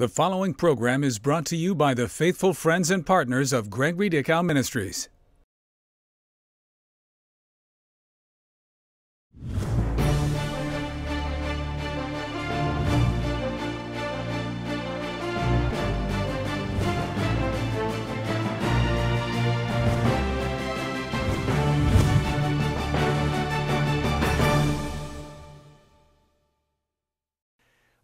The following program is brought to you by the faithful friends and partners of Gregory Dickow Ministries.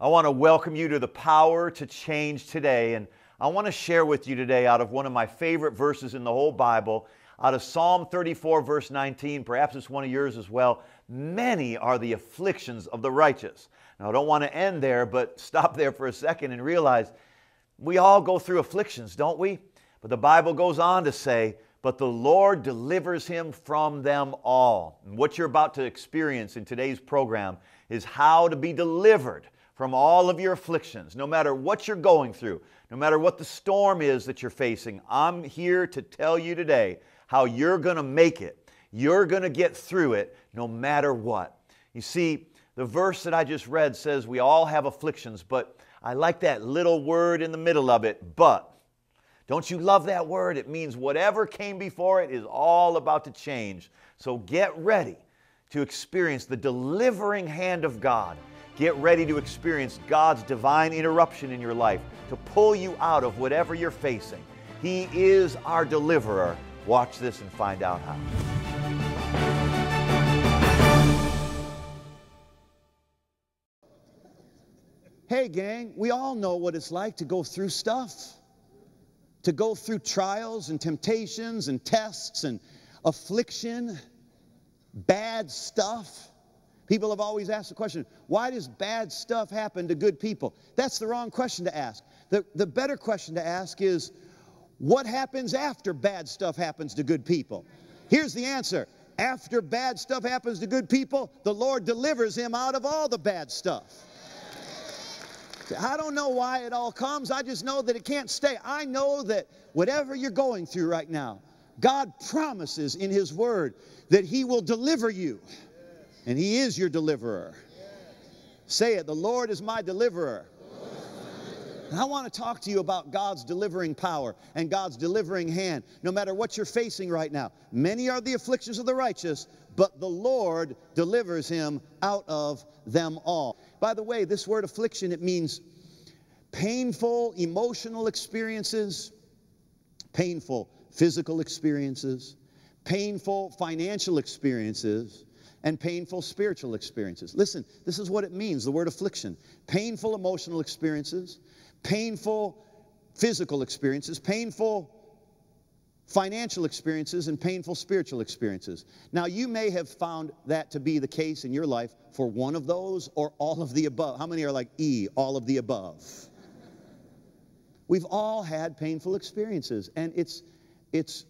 I want to welcome you to the power to change today. And I want to share with you today out of one of my favorite verses in the whole Bible, out of Psalm 34, verse 19. Perhaps it's one of yours as well. Many are the afflictions of the righteous. Now, I don't want to end there, but stop there for a second and realize we all go through afflictions, don't we? But the Bible goes on to say, but the Lord delivers him from them all. And what you're about to experience in today's program is how to be delivered from all of your afflictions, no matter what you're going through, no matter what the storm is that you're facing. I'm here to tell you today how you're going to make it. You're going to get through it no matter what. You see, the verse that I just read says we all have afflictions, but I like that little word in the middle of it, but. Don't you love that word? It means whatever came before it is all about to change. So get ready to experience the delivering hand of God Get ready to experience God's divine interruption in your life to pull you out of whatever you're facing. He is our deliverer. Watch this and find out how. Hey, gang, we all know what it's like to go through stuff, to go through trials and temptations and tests and affliction, bad stuff. People have always asked the question, why does bad stuff happen to good people? That's the wrong question to ask. The, the better question to ask is, what happens after bad stuff happens to good people? Here's the answer. After bad stuff happens to good people, the Lord delivers him out of all the bad stuff. I don't know why it all comes. I just know that it can't stay. I know that whatever you're going through right now, God promises in His Word that He will deliver you and He is your deliverer. Say it, the Lord is my deliverer. And I want to talk to you about God's delivering power and God's delivering hand, no matter what you're facing right now. Many are the afflictions of the righteous, but the Lord delivers him out of them all. By the way, this word affliction, it means painful emotional experiences, painful physical experiences, painful financial experiences, and painful spiritual experiences. Listen, this is what it means the word affliction painful emotional experiences, painful physical experiences, painful financial experiences, and painful spiritual experiences. Now, you may have found that to be the case in your life for one of those or all of the above. How many are like E, all of the above? We've all had painful experiences, and it's, it's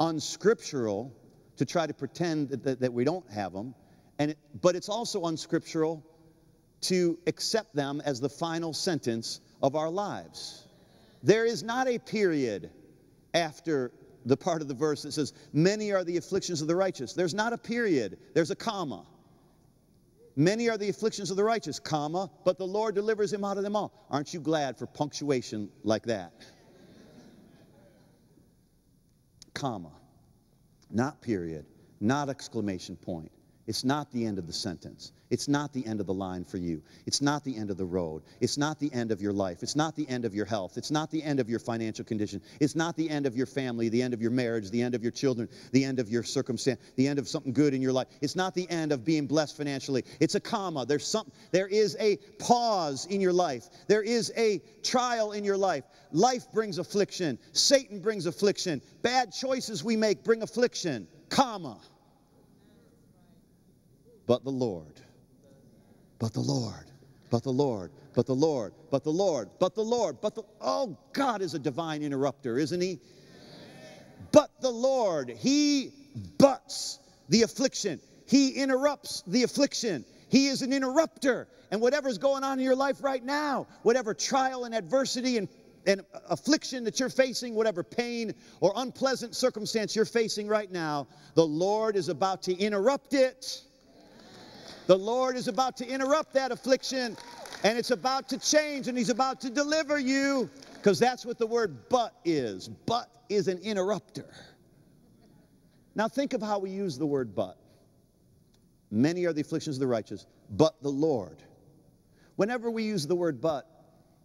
unscriptural to try to pretend that, that, that we don't have them. And it, but it's also unscriptural to accept them as the final sentence of our lives. There is not a period after the part of the verse that says, Many are the afflictions of the righteous. There's not a period, there's a comma. Many are the afflictions of the righteous, comma, but the Lord delivers him out of them all. Aren't you glad for punctuation like that? comma not period, not exclamation point. It's not the end of the sentence. It's not the end of the line for you. It's not the end of the road. It's not the end of your life. It's not the end of your health. It's not the end of your financial condition. It's not the end of your family, the end of your marriage, the end of your children, the end of your circumstance, the end of something good in your life. It's not the end of being blessed financially. It's a comma. There's some there is a pause in your life. There is a trial in your life. Life brings affliction. Satan brings affliction. Bad choices we make bring affliction. Comma but the Lord, but the Lord, but the Lord, but the Lord, but the Lord, but the Lord, but the, oh, God is a divine interrupter, isn't he? But the Lord, he butts the affliction. He interrupts the affliction. He is an interrupter. And whatever's going on in your life right now, whatever trial and adversity and, and affliction that you're facing, whatever pain or unpleasant circumstance you're facing right now, the Lord is about to interrupt it the Lord is about to interrupt that affliction And it's about to change, and He's about to deliver you, because that's what the word but is. But is an interrupter. Now, think of how we use the word but. Many are the afflictions of the righteous, but the Lord. Whenever we use the word but,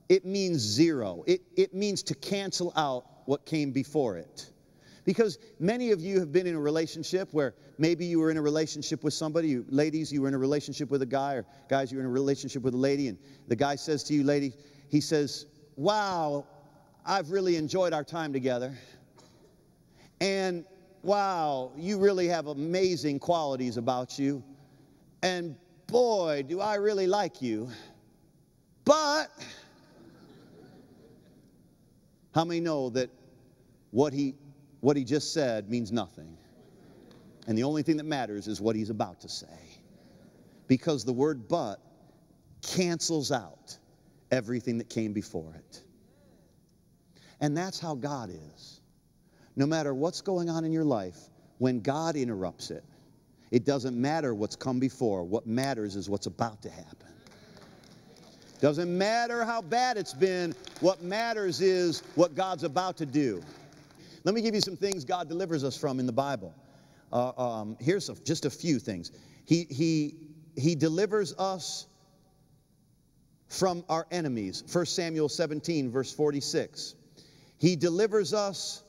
it means zero. It, it means to cancel out what came before it. Because many of you have been in a relationship where maybe you were in a relationship with somebody, you, ladies, you were in a relationship with a guy, or guys, you were in a relationship with a lady, and the guy says to you, lady, he says, Wow, I've really enjoyed our time together. And wow, you really have amazing qualities about you. And boy, do I really like you. But how many know that what he what he just said means nothing. And the only thing that matters is what he's about to say. Because the word but cancels out everything that came before it. And that's how God is. No matter what's going on in your life, when God interrupts it, it doesn't matter what's come before. What matters is what's about to happen. Doesn't matter how bad it's been, what matters is what God's about to do. Let me give you some things God delivers us from in the Bible. Uh, um, here's a, just a few things. He, he, he delivers us from our enemies. 1 Samuel 17, verse 46. He delivers us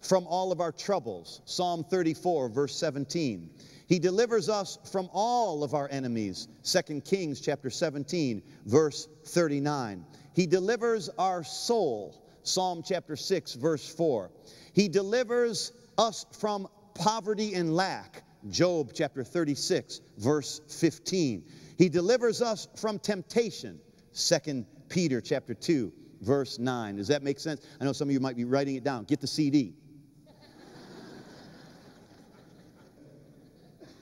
from all of our troubles. Psalm 34, verse 17. He delivers us from all of our enemies. 2 Kings chapter 17, verse 39. He delivers our soul. Psalm chapter 6, verse 4. He delivers us from poverty and lack. Job chapter 36, verse 15. He delivers us from temptation. 2 Peter chapter 2, verse 9. Does that make sense? I know some of you might be writing it down. Get the CD.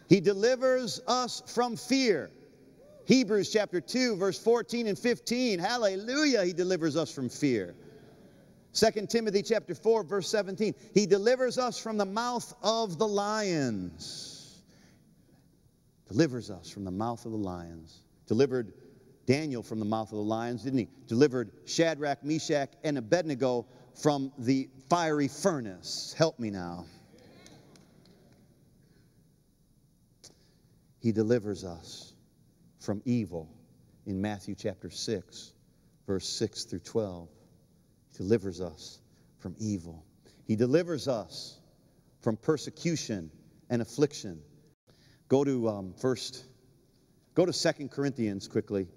he delivers us from fear. Hebrews chapter 2, verse 14 and 15. Hallelujah, he delivers us from fear. 2 Timothy chapter 4 verse 17. He delivers us from the mouth of the lions. Delivers us from the mouth of the lions. Delivered Daniel from the mouth of the lions, didn't he? Delivered Shadrach, Meshach, and Abednego from the fiery furnace. Help me now. He delivers us from evil in Matthew chapter 6, verse 6 through 12 delivers us from evil. He delivers us from persecution and affliction. Go to um, first, go to Second Corinthians quickly,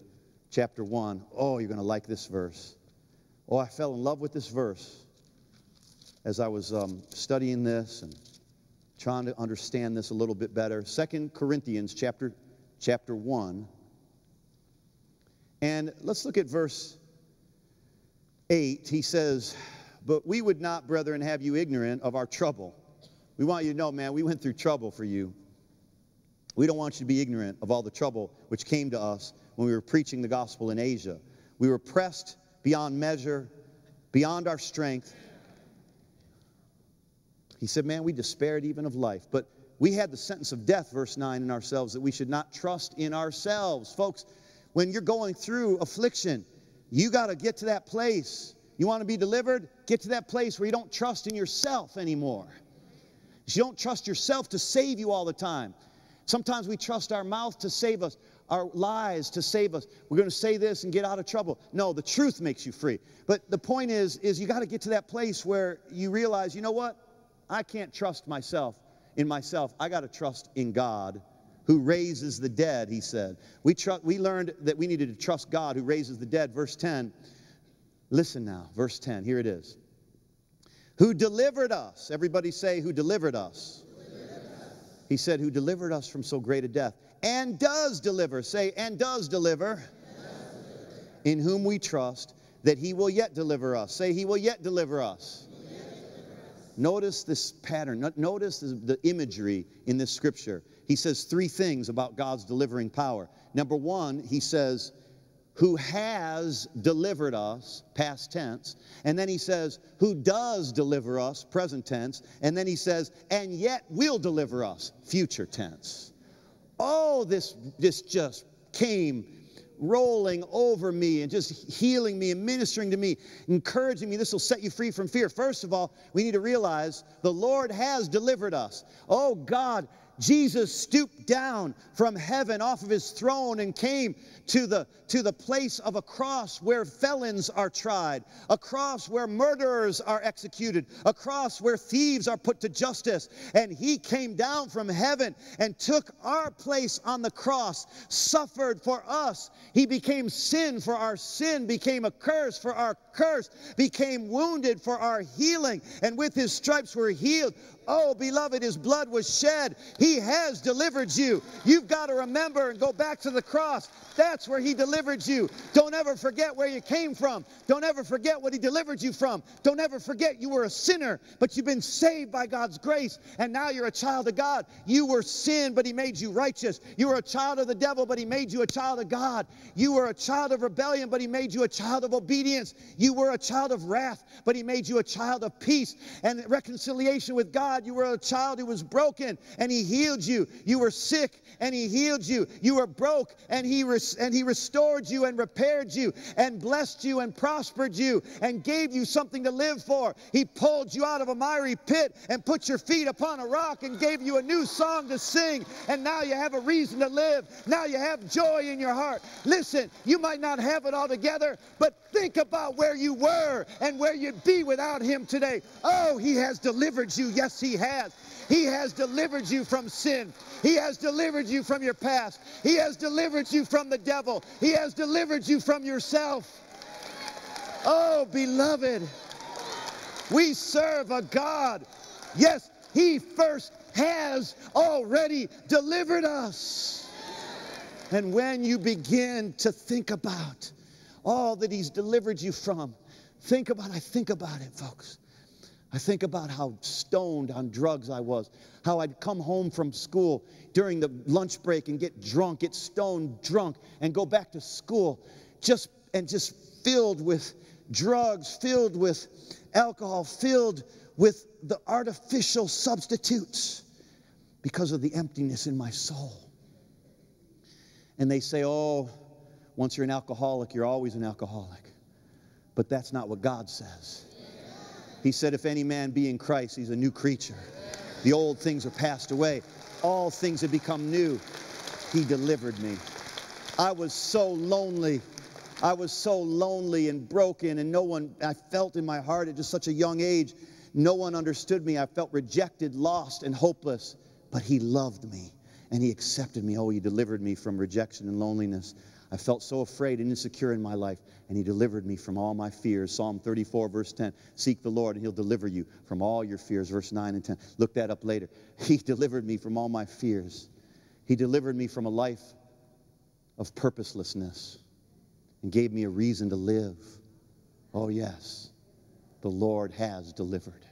chapter 1. Oh, you're going to like this verse. Oh, I fell in love with this verse as I was um, studying this and trying to understand this a little bit better. Second Corinthians chapter, chapter 1. And let's look at verse 8, he says, But we would not, brethren, have you ignorant of our trouble. We want you to know, man, we went through trouble for you. We don't want you to be ignorant of all the trouble which came to us when we were preaching the gospel in Asia. We were pressed beyond measure, beyond our strength. He said, Man, we despaired even of life. But we had the sentence of death, verse 9, in ourselves, that we should not trust in ourselves. Folks, when you're going through affliction, you got to get to that place. You want to be delivered? Get to that place where you don't trust in yourself anymore. You don't trust yourself to save you all the time. Sometimes we trust our mouth to save us, our lies to save us. We're going to say this and get out of trouble. No, the truth makes you free. But the point is, is you got to get to that place where you realize, you know what? I can't trust myself in myself. I got to trust in God who raises the dead, he said. We, tr- we learned that we needed to trust God who raises the dead. Verse 10. Listen now, verse 10. Here it is. Who delivered us? Everybody say, Who delivered us? He said, Who delivered us from so great a death and does deliver. Say, and does deliver. In whom we trust that he will yet deliver us. Say, He will yet deliver us. Notice this pattern. Notice the imagery in this scripture he says three things about God's delivering power. Number one, he says, who has delivered us, past tense. And then he says, who does deliver us, present tense. And then he says, and yet will deliver us, future tense. Oh, this, this just came rolling over me and just healing me and ministering to me, encouraging me. This will set you free from fear. First of all, we need to realize the Lord has delivered us. Oh, God Jesus stooped down from heaven off of his throne and came to the, to the place of a cross where felons are tried, a cross where murderers are executed, a cross where thieves are put to justice. And he came down from heaven and took our place on the cross, suffered for us. He became sin for our sin, became a curse for our curse, became wounded for our healing, and with his stripes we're healed. Oh, beloved, his blood was shed. He has delivered you. You've got to remember and go back to the cross. That's where he delivered you. Don't ever forget where you came from. Don't ever forget what he delivered you from. Don't ever forget you were a sinner, but you've been saved by God's grace, and now you're a child of God. You were sin, but he made you righteous. You were a child of the devil, but he made you a child of God. You were a child of rebellion, but he made you a child of obedience. You were a child of wrath, but he made you a child of peace and reconciliation with God. God. You were a child who was broken and he healed you. You were sick and he healed you. You were broke and he, and he restored you and repaired you and blessed you and prospered you and gave you something to live for. He pulled you out of a miry pit and put your feet upon a rock and gave you a new song to sing. And now you have a reason to live. Now you have joy in your heart. Listen, you might not have it all together, but think about where you were and where you'd be without him today. Oh, he has delivered you. Yes, he has. He has delivered you from sin. He has delivered you from your past. He has delivered you from the devil. He has delivered you from yourself. Oh, beloved, we serve a God. Yes, He first has already delivered us. And when you begin to think about all that He's delivered you from, think about, I think about it, folks. I think about how stoned on drugs I was, how I'd come home from school during the lunch break and get drunk, get stoned drunk, and go back to school just and just filled with drugs, filled with alcohol, filled with the artificial substitutes because of the emptiness in my soul. And they say, oh, once you're an alcoholic, you're always an alcoholic. But that's not what God says. He said, If any man be in Christ, he's a new creature. The old things are passed away, all things have become new. He delivered me. I was so lonely. I was so lonely and broken, and no one, I felt in my heart at just such a young age, no one understood me. I felt rejected, lost, and hopeless. But He loved me and He accepted me. Oh, He delivered me from rejection and loneliness. I felt so afraid and insecure in my life, and He delivered me from all my fears. Psalm 34, verse 10 Seek the Lord, and He'll deliver you from all your fears. Verse 9 and 10. Look that up later. He delivered me from all my fears. He delivered me from a life of purposelessness and gave me a reason to live. Oh, yes, the Lord has delivered.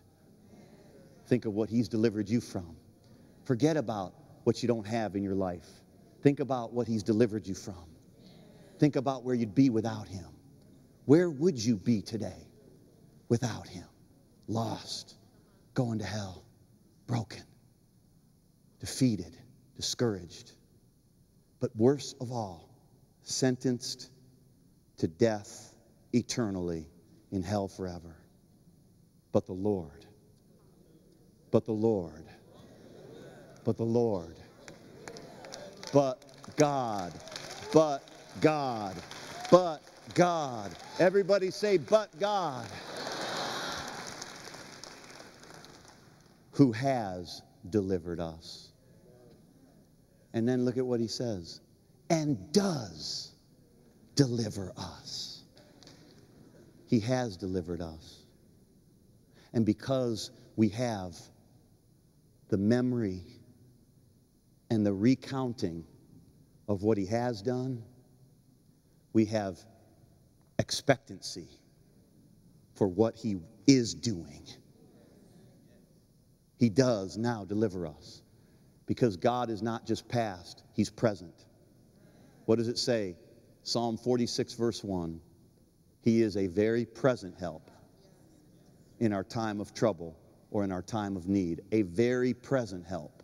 Think of what He's delivered you from. Forget about what you don't have in your life. Think about what He's delivered you from. Think about where you'd be without Him. Where would you be today without Him? Lost, going to hell, broken, defeated, discouraged, but worst of all, sentenced to death eternally in hell forever. But the Lord, but the Lord, but the Lord, but God, but God. But God. Everybody say, but God. Who has delivered us. And then look at what he says and does deliver us. He has delivered us. And because we have the memory and the recounting of what he has done, we have expectancy for what He is doing. He does now deliver us because God is not just past, He's present. What does it say? Psalm 46, verse 1 He is a very present help in our time of trouble or in our time of need, a very present help.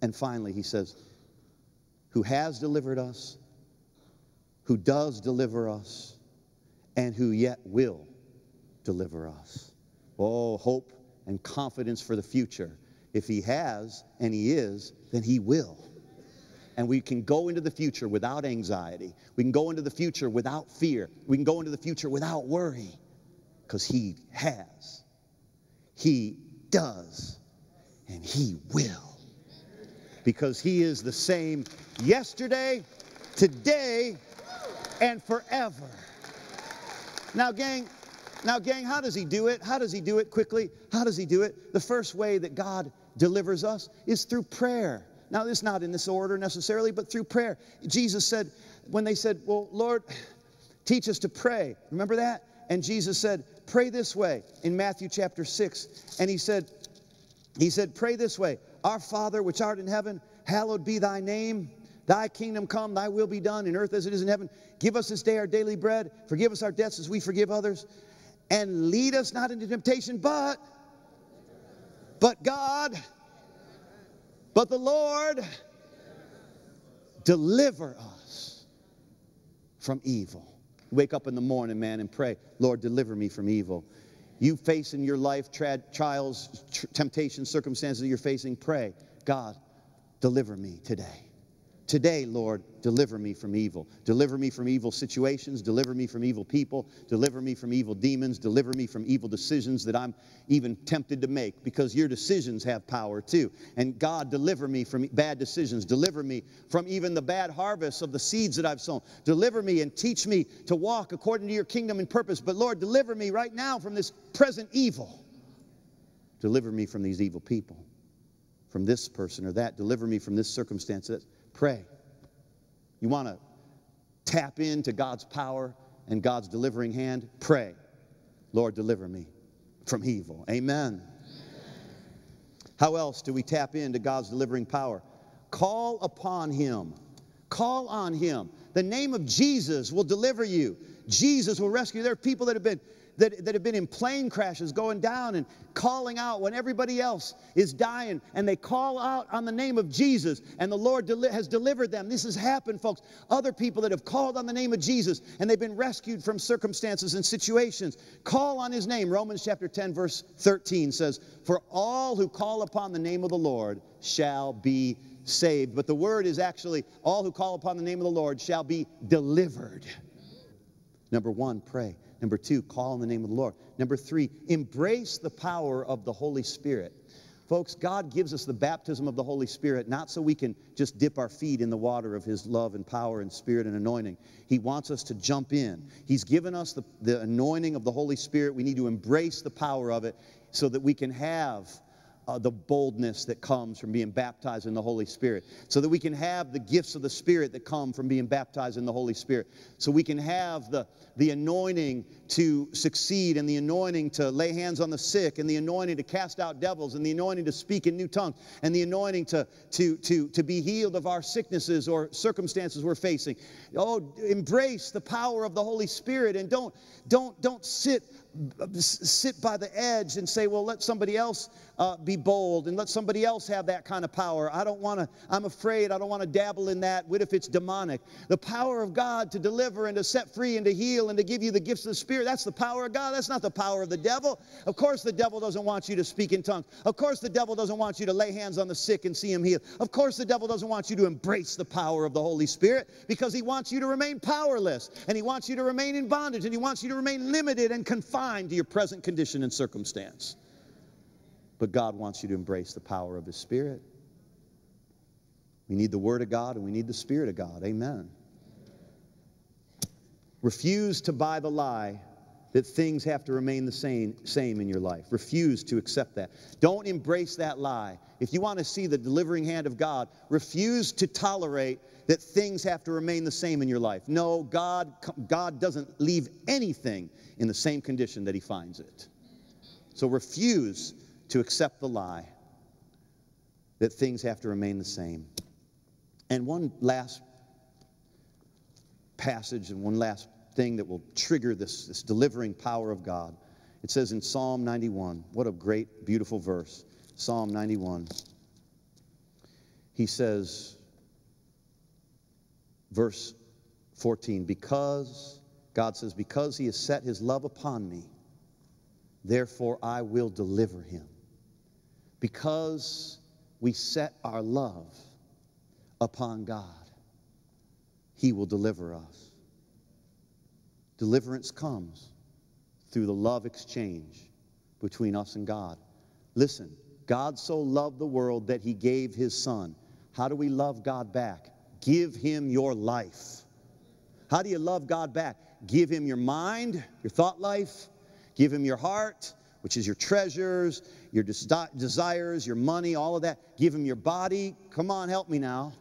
And finally, He says, Who has delivered us who does deliver us and who yet will deliver us. Oh, hope and confidence for the future. If He has and He is, then He will. And we can go into the future without anxiety. We can go into the future without fear. We can go into the future without worry because He has, He does, and He will. Because He is the same yesterday, today, and forever. Now, gang, now, gang, how does he do it? How does he do it quickly? How does he do it? The first way that God delivers us is through prayer. Now, this not in this order necessarily, but through prayer. Jesus said, when they said, Well, Lord, teach us to pray. Remember that? And Jesus said, Pray this way in Matthew chapter 6. And he said, He said, Pray this way Our Father which art in heaven, hallowed be thy name. Thy kingdom come, thy will be done in earth as it is in heaven. Give us this day our daily bread. Forgive us our debts as we forgive others. And lead us not into temptation, but, but God, but the Lord, deliver us from evil. Wake up in the morning, man, and pray, Lord, deliver me from evil. You face in your life trials, tr- temptations, circumstances that you're facing, pray, God, deliver me today. Today, Lord, deliver me from evil. Deliver me from evil situations. Deliver me from evil people. Deliver me from evil demons. Deliver me from evil decisions that I'm even tempted to make because your decisions have power too. And God, deliver me from bad decisions. Deliver me from even the bad harvests of the seeds that I've sown. Deliver me and teach me to walk according to your kingdom and purpose. But Lord, deliver me right now from this present evil. Deliver me from these evil people, from this person or that. Deliver me from this circumstance. Pray. You want to tap into God's power and God's delivering hand? Pray. Lord, deliver me from evil. Amen. How else do we tap into God's delivering power? Call upon Him. Call on Him. The name of Jesus will deliver you. Jesus will rescue. There are people that have been that, that have been in plane crashes going down and calling out when everybody else is dying, and they call out on the name of Jesus, and the Lord deli- has delivered them. This has happened, folks. Other people that have called on the name of Jesus and they've been rescued from circumstances and situations. Call on his name. Romans chapter 10, verse 13 says, For all who call upon the name of the Lord shall be saved. But the word is actually, all who call upon the name of the Lord shall be delivered. Number one, pray. Number two, call on the name of the Lord. Number three, embrace the power of the Holy Spirit. Folks, God gives us the baptism of the Holy Spirit not so we can just dip our feet in the water of His love and power and spirit and anointing. He wants us to jump in. He's given us the, the anointing of the Holy Spirit. We need to embrace the power of it so that we can have uh, the boldness that comes from being baptized in the Holy Spirit, so that we can have the gifts of the Spirit that come from being baptized in the Holy Spirit, so we can have the, the anointing to succeed, and the anointing to lay hands on the sick, and the anointing to cast out devils, and the anointing to speak in new tongues, and the anointing to, to, to, to be healed of our sicknesses or circumstances we're facing. Oh, embrace the power of the Holy Spirit and don't, don't, don't sit sit by the edge and say, well, let somebody else uh, be bold and let somebody else have that kind of power. I don't want to, I'm afraid, I don't want to dabble in that. What if it's demonic? The power of God to deliver and to set free and to heal and to give you the gifts of the Spirit, that's the power of God. That's not the power of the devil. Of course, the devil doesn't want you to speak in tongues. Of course, the devil doesn't want you to lay hands on the sick and see him heal. Of course, the devil doesn't want you to embrace the power of the Holy Spirit because he wants you to remain powerless and he wants you to remain in bondage and he wants you to remain limited and confined to your present condition and circumstance. But God wants you to embrace the power of His Spirit. We need the Word of God and we need the Spirit of God. Amen. Refuse to buy the lie that things have to remain the same, same in your life. Refuse to accept that. Don't embrace that lie. If you want to see the delivering hand of God, refuse to tolerate that things have to remain the same in your life. No, God, God doesn't leave anything in the same condition that He finds it. So refuse to accept the lie that things have to remain the same. And one last passage and one last thing that will trigger this, this delivering power of God. It says in Psalm 91, what a great, beautiful verse. Psalm 91. He says, verse 14. Because, God says, because he has set his love upon me, therefore I will deliver him. Because we set our love upon God, he will deliver us. Deliverance comes through the love exchange between us and God. Listen, God so loved the world that he gave his son. How do we love God back? Give him your life. How do you love God back? Give him your mind, your thought life, give him your heart, which is your treasures, your des- desires, your money, all of that. Give him your body. Come on, help me now.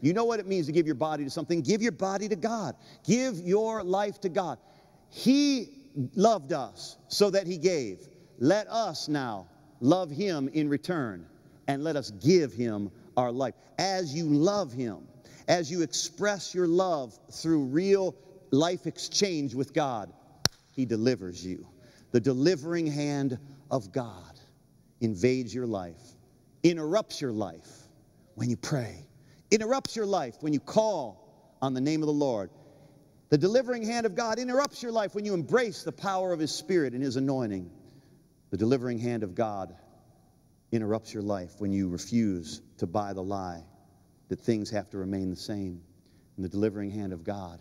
You know what it means to give your body to something. Give your body to God. Give your life to God. He loved us so that He gave. Let us now love Him in return and let us give Him our life. As you love Him, as you express your love through real life exchange with God, He delivers you. The delivering hand of God invades your life, interrupts your life when you pray, interrupts your life when you call on the name of the Lord. The delivering hand of God interrupts your life when you embrace the power of His Spirit and His anointing. The delivering hand of God interrupts your life when you refuse to buy the lie that things have to remain the same. And the delivering hand of God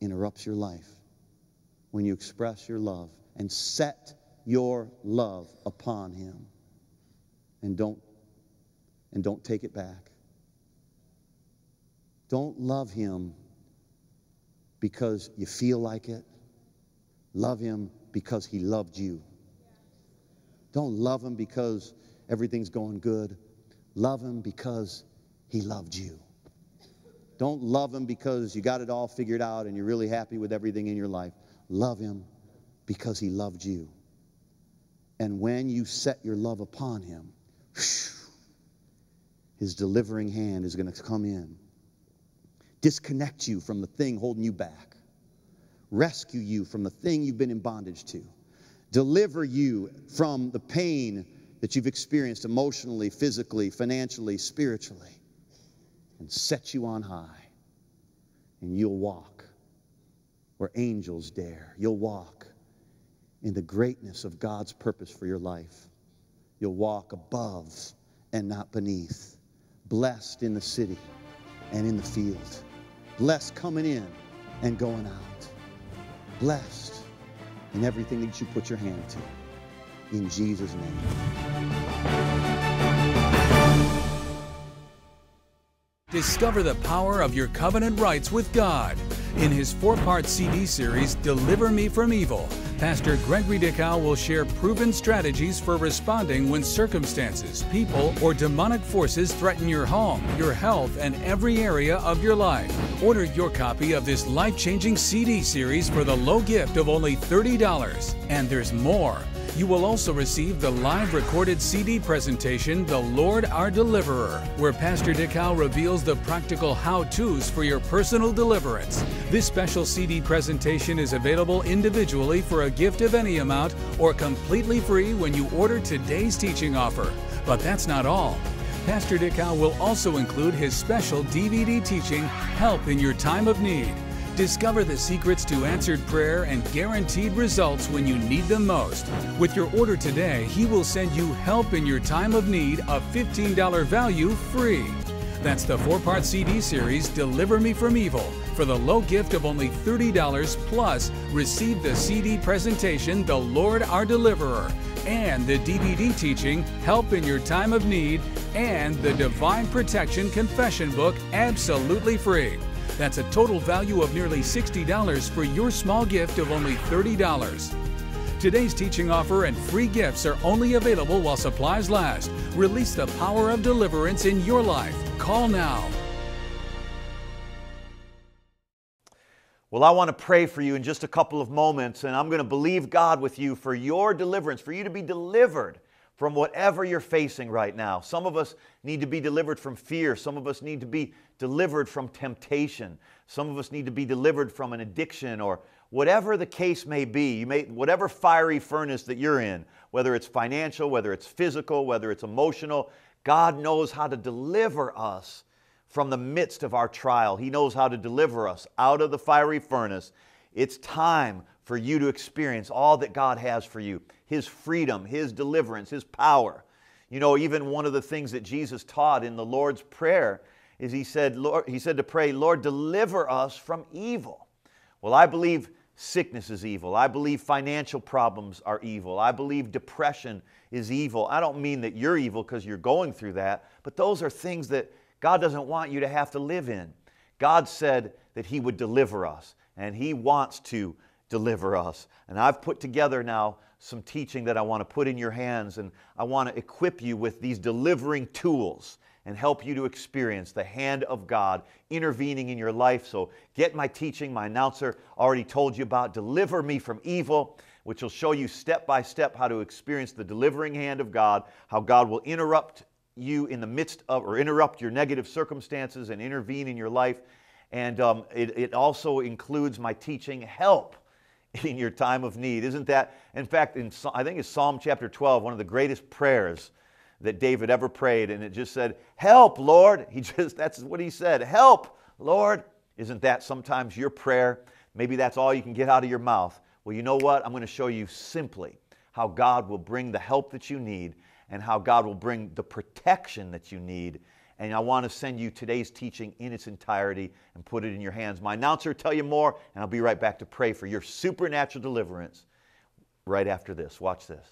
interrupts your life when you express your love and set your love upon Him. And don't, and don't take it back. Don't love Him because you feel like it. Love him because he loved you. Don't love him because everything's going good. Love him because he loved you. Don't love him because you got it all figured out and you're really happy with everything in your life. Love him because he loved you. And when you set your love upon him, his delivering hand is going to come in disconnect you from the thing holding you back, rescue you from the thing you've been in bondage to, deliver you from the pain that you've experienced emotionally, physically, financially, spiritually, and set you on high. And you'll walk where angels dare. You'll walk in the greatness of God's purpose for your life. You'll walk above and not beneath, blessed in the city and in the field. Blessed coming in and going out. Blessed in everything that you put your hand to. In Jesus' name. Discover the power of your covenant rights with God. In his four part CD series, Deliver Me from Evil, Pastor Gregory Dickow will share proven strategies for responding when circumstances, people, or demonic forces threaten your home, your health, and every area of your life. Order your copy of this life changing CD series for the low gift of only $30. And there's more. You will also receive the live recorded CD presentation, The Lord Our Deliverer, where Pastor Dickow reveals the practical how to's for your personal deliverance. This special CD presentation is available individually for a gift of any amount or completely free when you order today's teaching offer. But that's not all. Pastor Dickow will also include his special DVD teaching, Help in Your Time of Need. Discover the secrets to answered prayer and guaranteed results when you need them most. With your order today, he will send you Help in Your Time of Need, a $15 value free. That's the four part CD series, Deliver Me from Evil, for the low gift of only $30 plus receive the CD presentation, The Lord Our Deliverer, and the DVD teaching, Help in Your Time of Need, and the Divine Protection Confession Book absolutely free. That's a total value of nearly $60 for your small gift of only $30. Today's teaching offer and free gifts are only available while supplies last. Release the power of deliverance in your life. Call now. Well, I want to pray for you in just a couple of moments, and I'm going to believe God with you for your deliverance, for you to be delivered from whatever you're facing right now. Some of us need to be delivered from fear. Some of us need to be delivered from temptation. Some of us need to be delivered from an addiction or whatever the case may be. You may whatever fiery furnace that you're in, whether it's financial, whether it's physical, whether it's emotional, God knows how to deliver us from the midst of our trial. He knows how to deliver us out of the fiery furnace. It's time for you to experience all that God has for you His freedom, His deliverance, His power. You know, even one of the things that Jesus taught in the Lord's Prayer is He said, Lord, He said to pray, Lord, deliver us from evil. Well, I believe sickness is evil. I believe financial problems are evil. I believe depression is evil. I don't mean that you're evil because you're going through that, but those are things that God doesn't want you to have to live in. God said that He would deliver us, and He wants to deliver us. And I've put together now some teaching that I want to put in your hands, and I want to equip you with these delivering tools and help you to experience the hand of God intervening in your life. So, get my teaching. My announcer already told you about Deliver Me from Evil, which will show you step by step how to experience the delivering hand of God, how God will interrupt you in the midst of, or interrupt your negative circumstances and intervene in your life. And um, it, it also includes my teaching, Help in your time of need. Isn't that, in fact, in, I think it's Psalm chapter 12, one of the greatest prayers that David ever prayed, and it just said, Help, Lord. He just, that's what he said. Help, Lord. Isn't that sometimes your prayer? Maybe that's all you can get out of your mouth. Well, you know what? I'm going to show you simply how God will bring the help that you need and how God will bring the protection that you need. And I want to send you today's teaching in its entirety and put it in your hands. My announcer will tell you more, and I'll be right back to pray for your supernatural deliverance right after this. Watch this.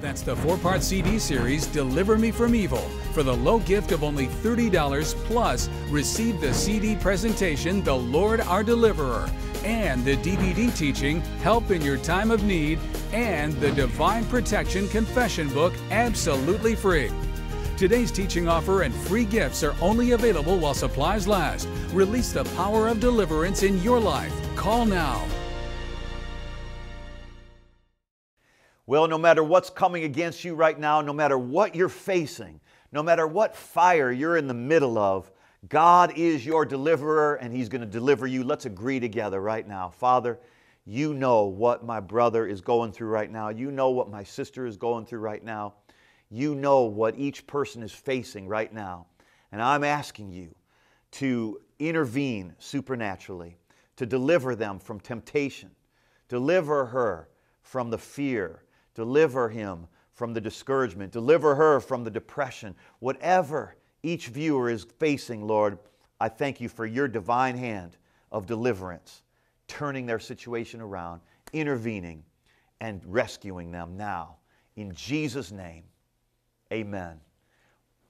That's the four part CD series, Deliver Me from Evil. For the low gift of only $30 plus, receive the CD presentation, The Lord Our Deliverer, and the DVD teaching, Help in Your Time of Need, and the Divine Protection Confession Book, absolutely free. Today's teaching offer and free gifts are only available while supplies last. Release the power of deliverance in your life. Call now Well, no matter what's coming against you right now, no matter what you're facing, no matter what fire you're in the middle of, God is your deliverer and He's going to deliver you. Let's agree together right now. Father, you know what my brother is going through right now. You know what my sister is going through right now. You know what each person is facing right now. And I'm asking you to intervene supernaturally, to deliver them from temptation, deliver her from the fear Deliver him from the discouragement. Deliver her from the depression. Whatever each viewer is facing, Lord, I thank you for your divine hand of deliverance, turning their situation around, intervening, and rescuing them now. In Jesus' name, amen.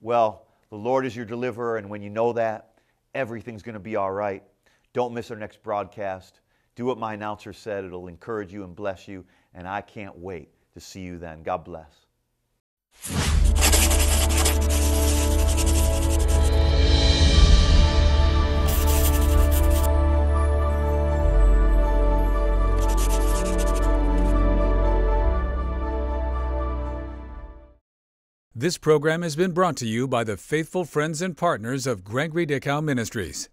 Well, the Lord is your deliverer, and when you know that, everything's going to be all right. Don't miss our next broadcast. Do what my announcer said, it'll encourage you and bless you, and I can't wait to see you then. God bless. This program has been brought to you by the faithful friends and partners of Gregory Dickow Ministries.